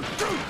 go, go.